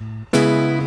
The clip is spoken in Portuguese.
Música